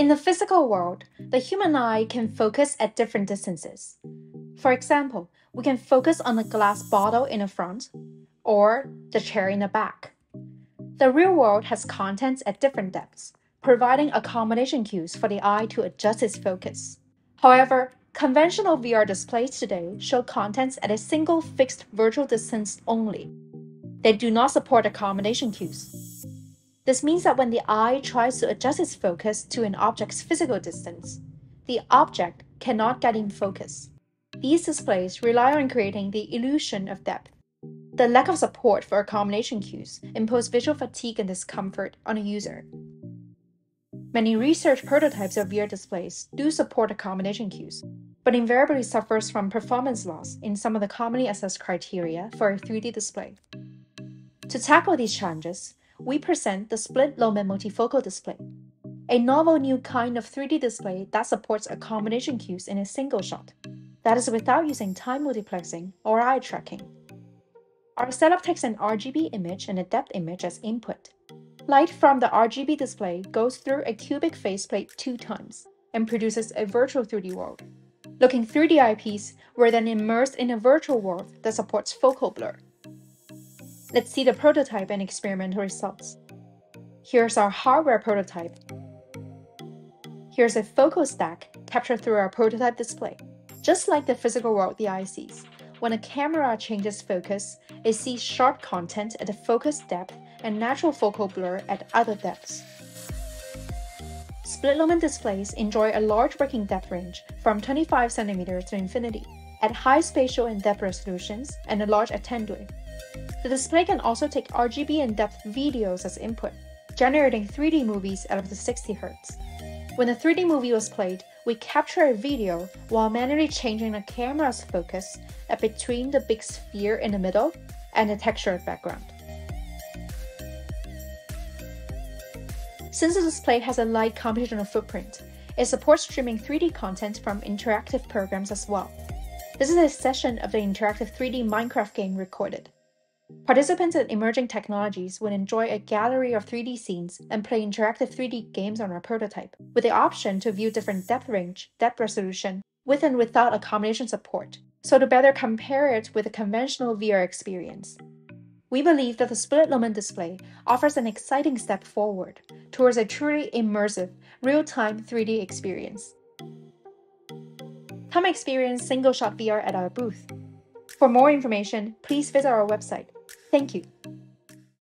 In the physical world, the human eye can focus at different distances. For example, we can focus on the glass bottle in the front or the chair in the back. The real world has contents at different depths, providing accommodation cues for the eye to adjust its focus. However, conventional VR displays today show contents at a single fixed virtual distance only. They do not support accommodation cues. This means that when the eye tries to adjust its focus to an object's physical distance, the object cannot get in focus. These displays rely on creating the illusion of depth. The lack of support for accommodation cues impose visual fatigue and discomfort on a user. Many research prototypes of VR displays do support accommodation cues, but invariably suffers from performance loss in some of the commonly assessed criteria for a 3D display. To tackle these challenges, we present the split Lohmann multifocal display, a novel new kind of 3D display that supports accommodation cues in a single shot, that is without using time multiplexing or eye tracking. Our setup takes an RGB image and a depth image as input. Light from the RGB display goes through a cubic phase plate two times and produces a virtual 3D world. Looking through the eyepiece, we're then immersed in a virtual world that supports focal blur. Let's see the prototype and experimental results. Here's our hardware prototype. Here's a focal stack captured through our prototype display. Just like the physical world the eye sees, when a camera changes focus, it sees sharp content at the focus depth and natural focal blur at other depths. Split Lohmann displays enjoy a large working depth range from 25 cm to infinity at high spatial and depth resolutions and a large étendue. The display can also take RGB and depth videos as input, generating 3D movies out of the 60 Hz. When the 3D movie was played, we capture a video while manually changing the camera's focus at between the big sphere in the middle and the textured background. Since the display has a light computational footprint, it supports streaming 3D content from interactive programs as well. This is a session of the interactive 3D Minecraft game recorded. Participants at Emerging Technologies would enjoy a gallery of 3D scenes and play interactive 3D games on our prototype, with the option to view different depth range, depth resolution, with and without accommodation support, so to better compare it with a conventional VR experience. We believe that the split Lohmann display offers an exciting step forward towards a truly immersive, real-time 3D experience. Come experience single shot VR at our booth. For more information, please visit our website Thank you.